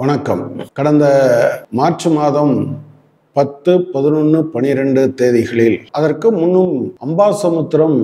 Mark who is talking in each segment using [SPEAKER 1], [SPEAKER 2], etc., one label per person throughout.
[SPEAKER 1] வணக்கம். கடந்த மார்ச் மாதம் பத்து பதினொன்று பனிரெண்டு தேதிகளில் அதற்கு முன்னும் அம்பாசமுத்திரம்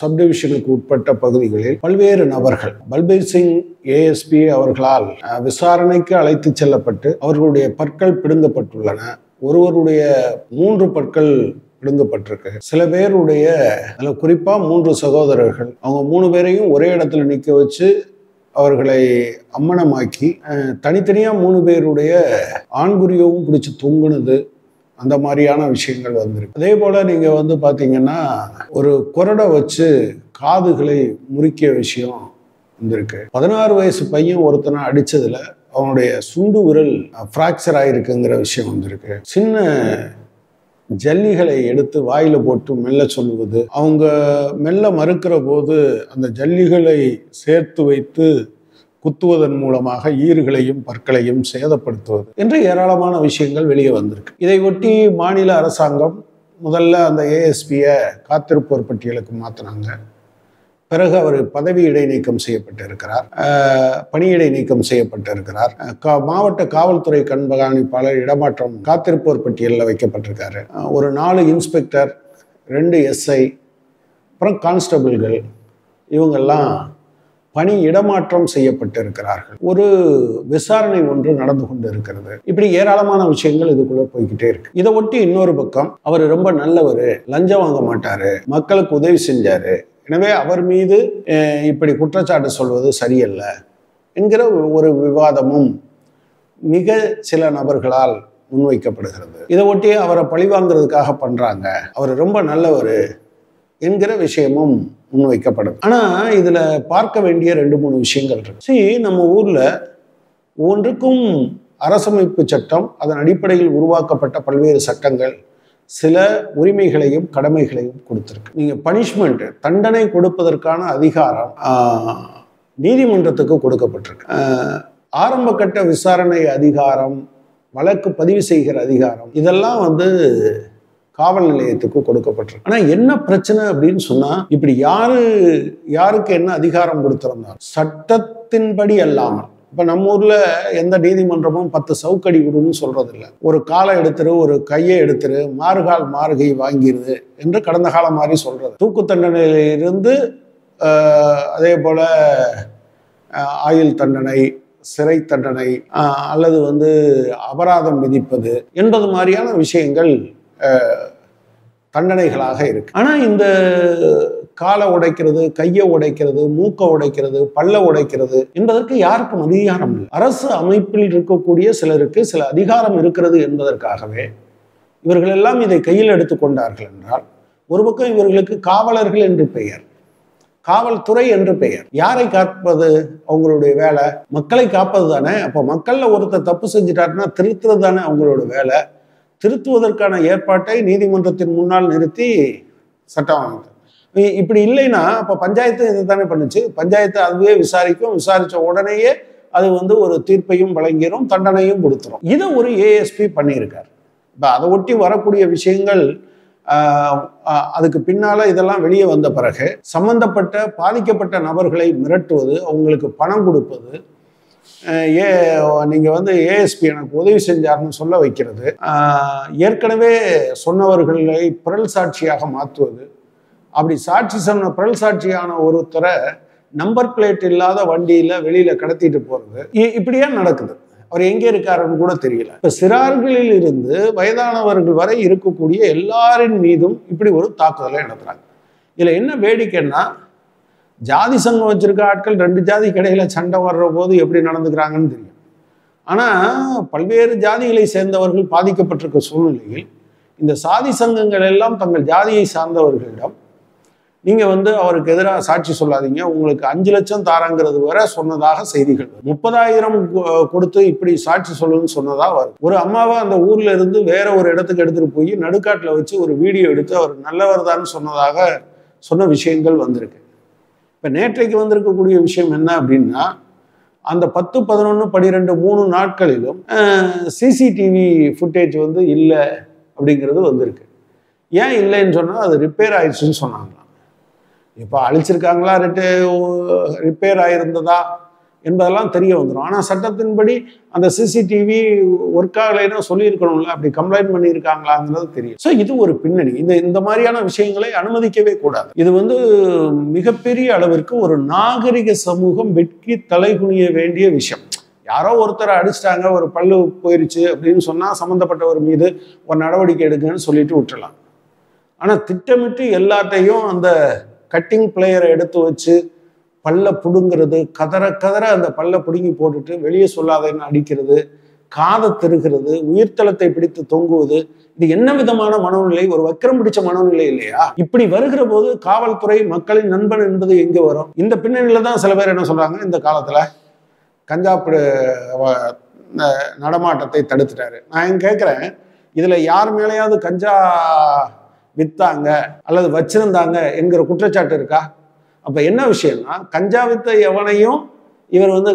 [SPEAKER 1] சப்டிவிஷனுக்கு உட்பட்ட பகுதிகளில் பல்வேறு நபர்கள் பல்பீர் சிங் ஏஎஸ்பி அவர்களால் விசாரணைக்கு அழைத்து செல்லப்பட்டு அவர்களுடைய பற்கள் பிடுங்கப்பட்டுள்ளன. ஒருவருடைய மூன்று பற்கள் பிடுங்கப்பட்டிருக்கு. சில பேருடைய அதில் குறிப்பாக மூன்று சகோதரர்கள் அவங்க மூணு பேரையும் ஒரே இடத்துல நிற்க வச்சு அவர்களை அம்மனமாக்கி தனித்தனியாக மூணு பேருடைய ஆண்குறியவும் பிடிச்சி தொங்குனது அந்த மாதிரியான விஷயங்கள் வந்திருக்கு. அதே போல் நீங்கள் வந்து பார்த்தீங்கன்னா ஒரு குரடை வச்சு காதுகளை முறிக்கிய விஷயம் வந்திருக்கு. பதினாறு வயசு பையன் ஒருத்தனை அடித்ததில் அவனுடைய சுண்டு விரல் ஃப்ராக்சர் ஆகிருக்குங்கிற விஷயம் வந்திருக்கு. சின்ன ஜல்லிகளை எடுத்து வாயில போட்டு மெல்ல சொல்லுவது. அவங்க மெல்ல மறுக்கிற போது அந்த ஜல்லிகளை சேர்த்து வைத்து குத்துவதன் மூலமாக ஈறுகளையும் பற்களையும் சேதப்படுத்துவது. என்று ஏராளமான விஷயங்கள் வெளியே வந்திருக்கு. இதை ஒட்டி மாநில அரசாங்கம் முதல்ல அந்த ஏஎஸ்பியை காத்திருப்போர் பட்டியலுக்கு மாற்றினாங்க பிறகு அவர் பதவி இடைநீக்கம் செய்யப்பட்டிருக்கிறார். அஹ், பணியிடை நீக்கம் செய்யப்பட்டிருக்கிறார். கா- மாவட்ட காவல்துறை கண்காணிப்பாளர் இடமாற்றம் காத்திருப்போர் பட்டியலில் வைக்கப்பட்டிருக்காரு. ஒரு நாலு இன்ஸ்பெக்டர் ரெண்டு எஸ்ஐ அப்புறம் கான்ஸ்டபிள்கள் இவங்கெல்லாம் பணி இடமாற்றம் செய்யப்பட்டிருக்கிறார்கள். ஒரு விசாரணை ஒன்று நடந்து கொண்டு இருக்கிறது இப்படி ஏராளமான விஷயங்கள் இதுக்குள்ள போய்கிட்டே இருக்கு. இதை ஒட்டி இன்னொரு பக்கம் அவர் ரொம்ப நல்லவர் லஞ்சம் வாங்க மாட்டாரு மக்களுக்கு உதவி செஞ்சாரு எனவே அவர் மீது இப்படி குற்றச்சாட்டு சொல்வது சரியல்ல என்கிற ஒரு விவாதமும் மிக சில நபர்களால் முன்வைக்கப்படுகிறது. இதை ஒட்டி அவரை பழிவாங்கிறதுக்காக பண்றாங்க. அவர் ரொம்ப நல்லவர் என்கிற விஷயமும் முன்வைக்கப்படுது ஆனா இதுல பார்க்க வேண்டிய ரெண்டு மூணு விஷயங்கள் இருக்கு. சரி நம்ம ஊர்ல ஒன்றுக்கும் அரசமைப்பு சட்டம் அதன் அடிப்படையில் உருவாக்கப்பட்ட பல்வேறு சட்டங்கள் சில உரிமைகளையும் கடமைகளையும் கொடுத்துருக்கு. நீங்கள் பனிஷ்மெண்ட்டு தண்டனை கொடுப்பதற்கான அதிகாரம் நீதிமன்றத்துக்கு கொடுக்கப்பட்டிருக்கு. ஆரம்ப கட்ட விசாரணை அதிகாரம் வழக்கு பதிவு செய்கிற அதிகாரம் இதெல்லாம் வந்து காவல் நிலையத்துக்கு கொடுக்கப்பட்டிருக்கு. ஆனால் என்ன பிரச்சனை அப்படின்னு சொன்னால் இப்படி யாரு யாருக்கு என்ன அதிகாரம் கொடுத்திருந்தார் சட்டத்தின்படி அல்லாமல் இப்போ நம்ம ஊரில் எந்த நீதிமன்றமும் பத்து சவுக்கடி விடுன்னு சொல்கிறதில்ல ஒரு காலை எடுத்துரு ஒரு கையை எடுத்துரு மாறுகால் மாறுகை வாங்கிடுது என்று கடந்த காலம் மாதிரி சொல்கிறது தூக்கு தண்டனையிலிருந்து அதே போல் ஆயுள் தண்டனை சிறை தண்டனை அல்லது வந்து அபராதம் விதிப்பது என்பது மாதிரியான விஷயங்கள் தண்டனைகளாக இருக்கு. ஆனால் இந்த காலை உடைக்கிறது கையை உடைக்கிறது மூக்கை உடைக்கிறது பல்ல உடைக்கிறது என்பதற்கு யாருக்கும் அதிகாரம் இல்லை. அரசு அமைப்பில் இருக்கக்கூடிய சிலருக்கு சில அதிகாரம் இருக்கிறது என்பதற்காகவே இவர்கள் எல்லாம் இதை கையில் எடுத்துக்கொண்டார்கள் என்றால் ஒரு பக்கம் இவர்களுக்கு காவலர்கள் என்று பெயர் காவல்துறை என்று பெயர். யாரை காப்பது? அவங்களுடைய வேலை. மக்களை காப்பது தானே? அப்போ மக்களில் ஒருத்தர் தப்பு செஞ்சிட்டாருன்னா திருத்துறது தானே அவங்களோட வேலை. திருத்துவதற்கான ஏற்பாட்டை நீதிமன்றத்தின் முன்னால் நிறுத்தி சட்டம் வாங்கிட்டு இப்படி இல்லைன்னா அப்போ பஞ்சாயத்து இது தானே பண்ணுச்சு? பஞ்சாயத்து அதுவே விசாரிக்கும். விசாரித்த உடனேயே அது வந்து ஒரு தீர்ப்பையும் வழங்கிரும் தண்டனையும் கொடுத்துரும். இதை ஒரு ஏஎஸ்பி பண்ணியிருக்கார். இப்போ அதை ஒட்டி வரக்கூடிய விஷயங்கள் அதுக்கு பின்னால் இதெல்லாம் வெளியே வந்த பிறகு சம்பந்தப்பட்ட பாதிக்கப்பட்ட நபர்களை மிரட்டுவது அவங்களுக்கு பணம் கொடுப்பது ஏ நீங்கள் வந்து ஏஎஸ்பி எனக்கு உதவி செஞ்சார்னு சொல்ல வைக்கிறது ஏற்கனவே சொன்னவர்களை பிறல் சாட்சியாக மாற்றுவது அப்படி சாட்சி சொன்ன பிறல் சாட்சியான ஒருத்தரை நம்பர் பிளேட் இல்லாத வண்டியில வெளியில கடத்திட்டு போறது இப்படியே நடக்குது. அவர் எங்கே இருக்காருன்னு கூட தெரியல. இப்ப சிறார்களில் இருந்து வயதானவர்கள் வரை இருக்கக்கூடிய எல்லாரின் மீதும் இப்படி ஒரு தாக்குதலை நடத்துறாங்க. இதுல என்ன வேடிக்கைன்னா ஜாதி சங்கம் வச்சிருக்க ஆட்கள் ரெண்டு ஜாதி இடையில சண்டை வர்ற போது எப்படி நடந்துக்கிறாங்கன்னு தெரியும். ஆனா பல்வேறு ஜாதிகளை சேர்ந்தவர்கள் பாதிக்கப்பட்டிருக்க சூழ்நிலையில் இந்த சாதி சங்கங்கள் எல்லாம் தங்கள் ஜாதியை சார்ந்தவர்களிடம் நீங்கள் வந்து அவருக்கு எதிராக சாட்சி சொல்லாதீங்க. உங்களுக்கு அஞ்சு லட்சம் தாராங்கிறது வர சொன்னதாக செய்திகள். முப்பதாயிரம் கொடுத்து இப்படி சாட்சி சொல்லுன்னு சொன்னதாக வரும். ஒரு அம்மாவை அந்த ஊர்ல இருந்து வேற ஒரு இடத்துக்கு எடுத்துகிட்டு போய் நடுக்காட்டில் வச்சு ஒரு வீடியோ எடுத்து அவர் நல்லவர் தான் சொன்னதாக சொன்ன விஷயங்கள் வந்திருக்கு. இப்போ நேற்றைக்கு வந்திருக்கக்கூடிய விஷயம் என்ன அப்படின்னா அந்த பத்து பதினொன்று பன்னிரெண்டு மூணு நாட்களிலும் சிசிடிவி ஃபுட்டேஜ் வந்து இல்லை அப்படிங்கிறது வந்திருக்கு. ஏன் இல்லைன்னு சொன்னால் அது ரிப்பேர் ஆயிடுச்சுன்னு சொன்னாங்களாம். இப்போ அழிச்சிருக்காங்களா ரிப்பேர் ஆயிருந்ததா என்பதெல்லாம் தெரிய வந்துடும் ஆனால் சட்டத்தின்படி அந்த சிசிடிவி ஒர்க் ஆகலைன்னா சொல்லியிருக்கணும்ல அப்படி கம்ப்ளைண்ட் பண்ணியிருக்காங்களாங்கிறது தெரியும். ஸோ இது ஒரு பின்னணி. இந்த இந்த மாதிரியான விஷயங்களை அனுமதிக்கவே கூடாது. இது வந்து மிகப்பெரிய அளவிற்கு ஒரு நாகரிக சமூகம் வெட்கி தலைகுனிய வேண்டிய விஷயம். யாரோ ஒருத்தரை அடிச்சிட்டாங்க ஒரு பல்லு போயிருச்சு அப்படின்னு சொன்னால் சம்மந்தப்பட்டவர் மீது ஒரு நடவடிக்கை எடுங்கன்னு சொல்லிட்டு விட்டுலாம் ஆனால் திட்டமிட்டு எல்லாத்தையும் அந்த கட்டிங் பிளேயரை எடுத்து வச்சு பல்ல புடுங்கிறது கதற கதற அந்த பல்ல பிடுங்கி போட்டுட்டு வெளியே சொல்லாதன்னு அடிக்கிறது காதை திருகிறது உயிர்த்தலத்தை பிடித்து தொங்குவது இது என்ன விதமான மனோநிலை? ஒரு வக்கரம் பிடிச்ச மனோநிலை இல்லையா? இப்படி வருகிற போது காவல்துறை மக்களின் நண்பன் என்பது எங்க வரும்? இந்த பின்னணியில தான் சில பேர் என்ன சொல்றாங்க? இந்த காலத்துல கஞ்சா நடமாட்டத்தை தடுத்துட்டாரு. நான் எங்க கேட்குறேன் இதுல யார் மேலேயாவது கஞ்சா வித்தாங்க அல்லது வச்சிருந்தாங்க என்கிற குற்றச்சாட்டு இருக்கா? அப்ப என்ன விஷயம்னா கஞ்சா வித்த எவனையும் இவர் வந்து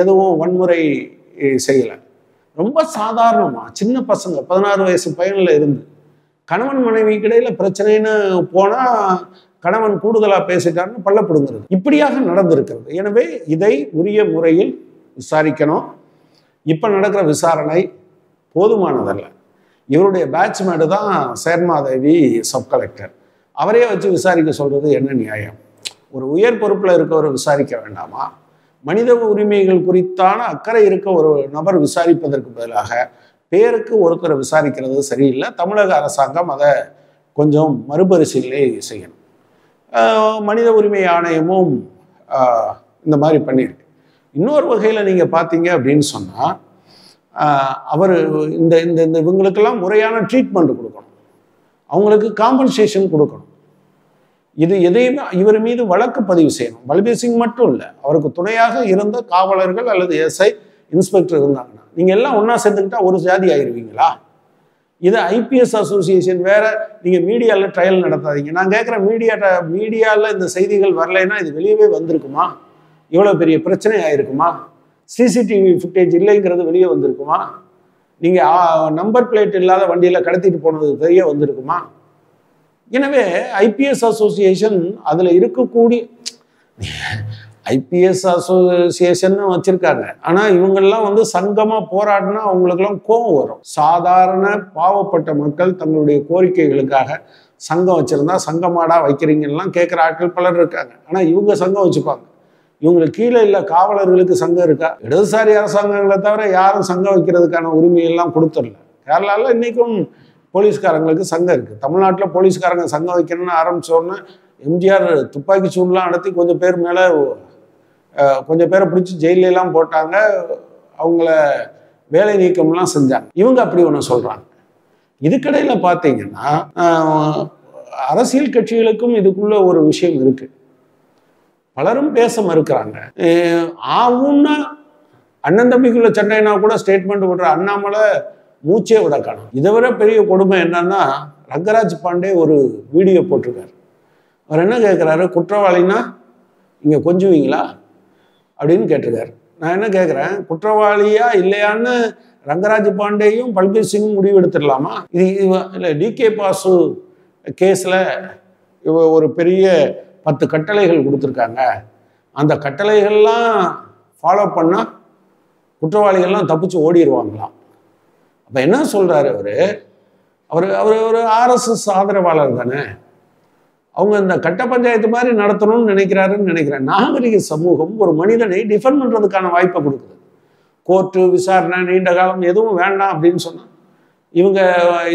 [SPEAKER 1] எதுவும் வன்முறை செய்யலை. ரொம்ப சாதாரணமா சின்ன பசங்க பதினாறு வயசு பையனில் இருந்து கணவன் மனைவி இடையில பிரச்சனைன்னு போனா கணவன் கூடுதலா பேசிட்டாருன்னு பள்ளப்படுங்கிறது. இப்படியாக நடந்திருக்கிறது. எனவே இதை உரிய முறையில் விசாரிக்கணும். இப்ப நடக்கிற விசாரணை போதுமானதல்ல. இவருடைய பேட்ச்மேட்டு தான் சேர்மாதேவி சப் கலெக்டர் அவரே வச்சு விசாரிக்க சொல்கிறது என்ன நியாயம்? ஒரு உயர் பொறுப்பில் இருக்கவர் விசாரிக்க வேண்டாமா? மனித உரிமைகள் குறித்தான அக்கறை இருக்க ஒரு நபர் விசாரிப்பதற்கு பதிலாக பேருக்கு ஒருத்தரை விசாரிக்கிறது சரியில்லை. தமிழக அரசாங்கம் அதை கொஞ்சம் மறுபரிசீலனை செய்யணும். மனித உரிமை ஆணையமும் இந்த மாதிரி பண்ணியிருக்கு. இன்னொரு வகையில் நீங்கள் பார்த்தீங்க அப்படின்னு சொன்னால் அவர் இந்த இந்த இந்த இவங்களுக்கெல்லாம் முறையான ட்ரீட்மெண்ட் கொடுக்கணும். அவங்களுக்கு காம்பன்சேஷன் கொடுக்கணும். இது எதையுமே இவர் மீது வழக்கு பதிவு செய்யணும். பல்பீர் சிங் மட்டும் இல்லை அவருக்கு துணையாக இருந்த காவலர்கள் அல்லது எஸ்ஐ இன்ஸ்பெக்டர் இருந்தாங்கன்னா நீங்கள் எல்லாம் ஒன்றா சேர்ந்துக்கிட்டா ஒரு ஜாதி ஆயிடுவீங்களா இது ஐபிஎஸ் அசோசியேஷன் வேற நீங்கள் மீடியாவில் ட்ரையல் நடத்தாதீங்க. நான் கேட்குற மீடியா மீடியாவில் இந்த செய்திகள் வரலைன்னா இது வெளியவே வந்திருக்குமா? இவ்வளோ பெரிய பிரச்சனை ஆயிருக்குமா? சிசிடிவி ஃபுட்டேஜ் இல்லைங்கிறது வெளியே வந்திருக்குமா? நீங்கள் நம்பர் பிளேட் இல்லாத வண்டியில் கடத்திட்டு போனது தெரிய வந்திருக்குமா? எனவே ஐபிஎஸ் அசோசியேஷன் அதில் இருக்கக்கூடிய ஐபிஎஸ் அசோசியேஷன் வச்சிருக்காங்க. ஆனால் இவங்கெல்லாம் வந்து சங்கமாக போராடினா அவங்களுக்கெல்லாம் கோபம் வரும். சாதாரண பாவப்பட்ட மக்கள் தங்களுடைய கோரிக்கைகளுக்காக சங்கம் வச்சுருந்தா சங்கமாடா வைக்கிறீங்கலாம் கேட்குற ஆட்கள் பலர் இருக்காங்க. ஆனால் இவங்க சங்கம் வச்சுப்பாங்க. இவங்களுக்கு கீழே இல்லை காவலர்களுக்கு சங்கம் இருக்கா? இடதுசாரி அரசாங்கங்களை தவிர யாரும் சங்கம் வைக்கிறதுக்கான உரிமையெல்லாம் கொடுத்துடல. கேரளாவில் இன்றைக்கும் போலீஸ்காரங்களுக்கு சங்கம் இருக்குது தமிழ்நாட்டில் போலீஸ்காரங்க சங்கம் வைக்கணும்னு ஆரம்பிச்சோடனே எம்ஜிஆர் துப்பாக்கி சூடுலாம் நடத்தி கொஞ்சம் பேர் மேலே கொஞ்சம் பேரை பிடிச்சி ஜெயிலெலாம் போட்டாங்க. அவங்கள வேலை நீக்கம்லாம் செஞ்சாங்க. இவங்க அப்படி ஒன்று சொல்கிறாங்க இதுக்கடையில் பார்த்தீங்கன்னா அரசியல் கட்சிகளுக்கும் இதுக்குள்ள ஒரு விஷயம் இருக்குது பலரும் பேச மறுக்கிறாங்க. ஆவுன்னா அண்ணன் தம்பிக்குள்ள சண்டைனா கூட ஸ்டேட்மெண்ட் விடுற அண்ணாமலை மூச்சே விட காணும் இதை விட பெரிய கொடுமை என்னன்னா ரங்கராஜ் பாண்டே ஒரு வீடியோ போட்டிருக்காரு. அவர் என்ன கேட்குறாரு குற்றவாளினா இங்கே கொஞ்சுவீங்களா? அப்படின்னு கேட்டிருக்காரு. நான் என்ன கேட்குறேன் குற்றவாளியா இல்லையான்னு ரங்கராஜ் பாண்டேயும் பல்பீர் சிங்கும் முடிவு எடுத்துடலாமா இது இல்லை டிகே பாசு கேஸில் இவ ஒரு பெரிய பத்து கட்டளைகள் கொடுத்துருக்காங்க. அந்த கட்டளைகள்லாம் ஃபாலோ பண்ணால் குற்றவாளிகள்லாம் தப்பிச்சு ஓடிடுவாங்களாம் அப்போ என்ன சொல்கிறாரு அவர்? அவர் அவர் ஒரு ஆர்எஸ்எஸ் ஆதரவாளர் தானே. அவங்க இந்த கட்ட பஞ்சாயத்து மாதிரி நடத்தணும்னு நினைக்கிறாருன்னு நினைக்கிறேன். நாகரிக சமூகம் ஒரு மனிதனை டிஃபெண்ட் பண்ணுறதுக்கான வாய்ப்பை கொடுக்குது. கோர்ட்டு விசாரணை நீண்ட காலம் எதுவும் வேண்டாம் அப்படின்னு சொன்னால் இவங்க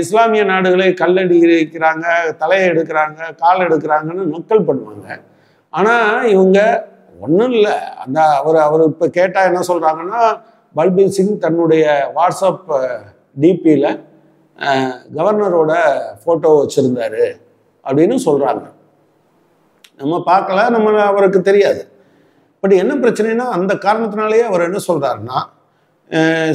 [SPEAKER 1] இஸ்லாமிய நாடுகளை கல்லடி இருக்கிறாங்க தலையை எடுக்கிறாங்க கால் எடுக்கிறாங்கன்னு நொக்கல் பண்ணுவாங்க. ஆனால் இவங்க ஒன்றும் இல்லை. அந்த அவர் அவர் இப்போ கேட்டால் என்ன சொல்கிறாங்கன்னா பல்பீர் சிங் தன்னுடைய வாட்ஸ்அப் டிபியில் கவர்னரோட ஃபோட்டோ வச்சுருந்தாரு அப்படின்னு சொல்கிறாங்க நம்ம பார்க்கல நம்ம அவருக்கு தெரியாது. பட் என்ன பிரச்சனைனா அந்த காரணத்தினாலேயே அவர் என்ன சொல்கிறாருன்னா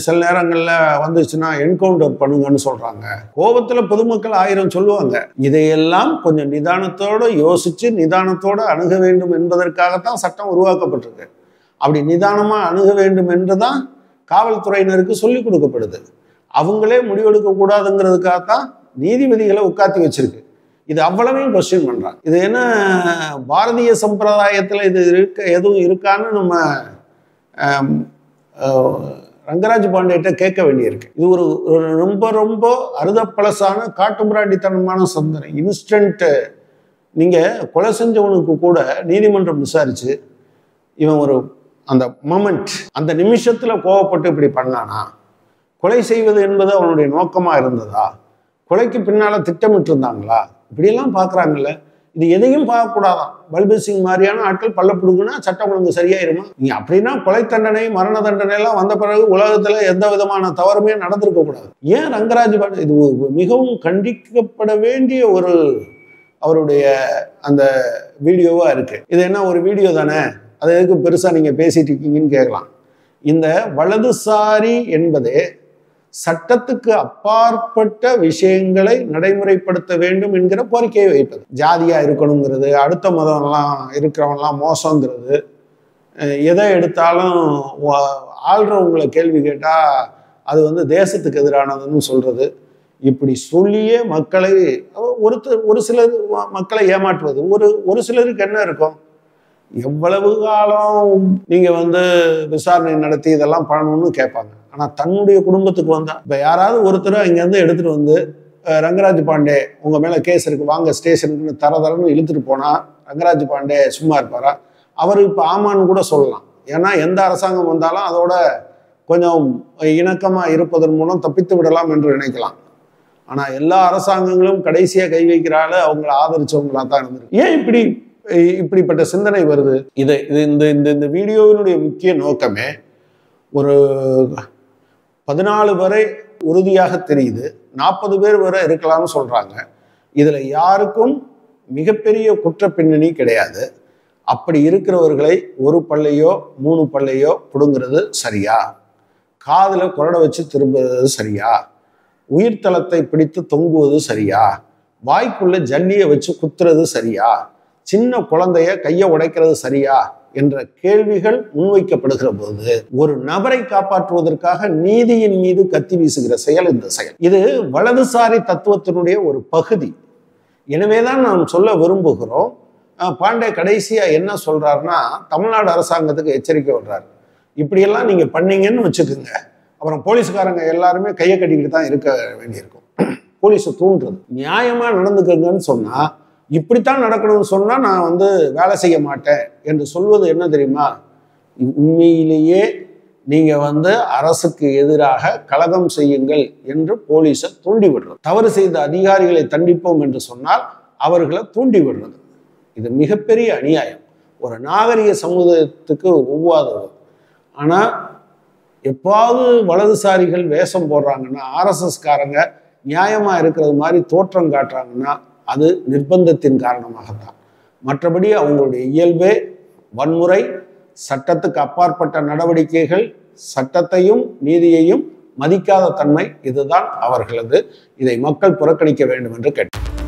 [SPEAKER 1] சில நேரங்களில் வந்துச்சுன்னா என்கவுண்டர் பண்ணுங்கன்னு சொல்கிறாங்க கோபத்தில் பொதுமக்கள் ஆயிரம் சொல்லுவாங்க. இதையெல்லாம் கொஞ்சம் நிதானத்தோடு யோசித்து நிதானத்தோடு அணுக வேண்டும் என்பதற்காகத்தான் சட்டம் உருவாக்கப்பட்டிருக்கு. அப்படி நிதானமாக அணுக வேண்டும் என்று தான் காவல்துறையினருக்கு சொல்லிக் கொடுக்கப்படுது. அவங்களே முடிவெடுக்கக்கூடாதுங்கிறதுக்காகத்தான் நீதிபதிகளை உட்காத்தி வச்சிருக்கு. இது அவ்வளவையும் கொஸ்டின் பண்ணுறாங்க இது என்ன பாரதிய சம்பிரதாயத்தில் இது இருக்க எதுவும் இருக்கான்னு நம்ம ரங்கராஜ் பாண்டேட்ட கேட்க வேண்டியிருக்கு. இது ஒரு ரொம்ப ரொம்ப அறுதப்பழசான காட்டுமிராண்டித்தனமான சந்தனை. இன்ஸ்டன்ட்டு நீங்கள் கொலை செஞ்சவனுக்கு கூட நீதிமன்றம் விசாரிச்சு இவன் ஒரு அந்த மொமெண்ட் அந்த நிமிஷத்தில் கோவப்பட்டு இப்படி பண்ணானா? கொலை செய்வது என்பது அவனுடைய நோக்கமாக இருந்ததா? கொலைக்கு பின்னால் திட்டமிட்டு இருந்தாங்களா இப்படியெல்லாம் பார்க்குறாங்கல்ல இது எதையும் பார்க்கக்கூடாதான். பல்பீர் சிங் மாதிரியான ஆட்கள் பல்ல பிடுங்குனா சட்டம் ஒழுங்கு சரியாயிருமா? நீ அப்படின்னா கொலை தண்டனை மரண தண்டனை எல்லாம் வந்த பிறகு உலகத்துல எந்த விதமான தவறுமே நடந்திருக்க கூடாது. ஏன் ரங்கராஜ் பாண்டே இது மிகவும் கண்டிக்கப்பட வேண்டிய ஒரு அவருடைய அந்த வீடியோவா இருக்கு. இது என்ன ஒரு வீடியோ தானே? அது எதுக்கு பெருசா நீங்க பேசிட்டு இருக்கீங்கன்னு கேட்கலாம். இந்த வலதுசாரி என்பதே சட்டத்துக்கு அப்பாற்பட்ட விஷயங்களை நடைமுறைப்படுத்த வேண்டும் என்கிற கோரிக்கையை வைப்பது ஜாதியா இருக்கணுங்கிறது அடுத்த மதம்லாம் இருக்கிறவன்லாம் மோசங்கிறது எதை எடுத்தாலும் ஆள்றவங்களை கேள்வி கேட்டால் அது வந்து தேசத்துக்கு எதிரானதுன்னு சொல்றது. இப்படி சொல்லியே மக்களை ஒருத்தர் ஒரு சிலர் மக்களை ஏமாற்றுவது. ஒரு ஒரு சிலருக்கு என்ன இருக்கும்? எவ்வளவு காலம் நீங்க வந்து விசாரணை நடத்தி இதெல்லாம் பண்ணணும்னு கேட்பாங்க. ஆனால் தன்னுடைய குடும்பத்துக்கு வந்தா. இப்போ யாராவது ஒருத்தர் இங்கேருந்து எடுத்துட்டு வந்து ரங்கராஜ் பாண்டே உங்கள் மேலே கேஸ் இருக்கு வாங்க ஸ்டேஷனுக்குன்னு தர தரன்னு இழுத்துட்டு போனால் ரங்கராஜ் பாண்டே சும்மா இருப்பாரா? அவர் இப்போ ஆமான்னு கூட சொல்லலாம். ஏன்னா எந்த அரசாங்கம் வந்தாலும் அதோட கொஞ்சம் இணக்கமாக இருப்பதன் மூலம் தப்பித்து விடலாம் என்று நினைக்கலாம். ஆனால் எல்லா அரசாங்கங்களும் கடைசியாக கை வைக்கிறால அவங்கள ஆதரிச்சவங்களா தான் இருந்திருக்கு. ஏன் இப்படி இப்படிப்பட்ட சிந்தனை வருது? இதை இது இந்த இந்த இந்த வீடியோவினுடைய முக்கிய நோக்கமே ஒரு பதினாலு வரை உறுதியாக தெரியுது. நாற்பது பேர் வரை இருக்கலாம்னு சொல்கிறாங்க இதில் யாருக்கும் மிகப்பெரிய குற்ற பின்னணி கிடையாது. அப்படி இருக்கிறவர்களை ஒரு பல்லையோ மூணு பள்ளையோ பிடுங்கிறது சரியா? காதில் குரடை வச்சு திரும்புறது சரியா? உயிர்த்தளத்தை பிடித்து தொங்குவது சரியா? வாய்க்குள்ள ஜல்லியை வச்சு குத்துறது சரியா? சின்ன குழந்தைய கையை உடைக்கிறது சரியா? என்ற கேள்விகள் முன்வைக்கப்படுகிற போது ஒரு நபரை காப்பாற்றுவதற்காக நீதியின் மீது கத்தி வீசுகிற செயல் இந்த செயல். இது வலதுசாரி தத்துவத்தினுடைய ஒரு பகுதி. எனவேதான் நாம் சொல்ல விரும்புகிறோம் பாண்டே கடைசியா என்ன சொல்றாருன்னா தமிழ்நாடு அரசாங்கத்துக்கு எச்சரிக்கை விடுறாரு. இப்படியெல்லாம் நீங்க பண்ணீங்கன்னு வச்சுக்கோங்க. அப்புறம் போலீஸ்காரங்க எல்லாருமே கையை கட்டிக்கிட்டு தான் இருக்க வேண்டியிருக்கும். போலீஸை தூண்டுறது. நியாயமா நடந்துக்கங்கன்னு சொன்னா இப்படித்தான் நடக்கணும்னு சொன்னால் நான் வந்து வேலை செய்ய மாட்டேன் என்று சொல்வது என்ன தெரியுமா? உண்மையிலேயே நீங்கள் வந்து அரசுக்கு எதிராக கலகம் செய்யுங்கள் என்று போலீஸை தூண்டி விடுறது. தவறு செய்த அதிகாரிகளை தண்டிப்போம் என்று சொன்னால் அவர்களை தூண்டி விடுறது. இது மிகப்பெரிய அநியாயம். ஒரு நாகரிக சமுதாயத்துக்கு ஒவ்வாதது. ஆனால் எப்பாவது வலதுசாரிகள் வேஷம் போடுறாங்கன்னா ஆர்எஸ்எஸ்காரங்க நியாயமாக இருக்கிறது மாதிரி தோற்றம் காட்டுறாங்கன்னா அது நிர்பந்தத்தின் காரணமாகத்தான். மற்றபடி அவங்களுடைய இயல்பே வன்முறை சட்டத்துக்கு அப்பாற்பட்ட நடவடிக்கைகள் சட்டத்தையும் நீதியையும் மதிக்காத தன்மை இதுதான் அவர்களது. இதை மக்கள் புறக்கணிக்க வேண்டும் என்று கேட்டார்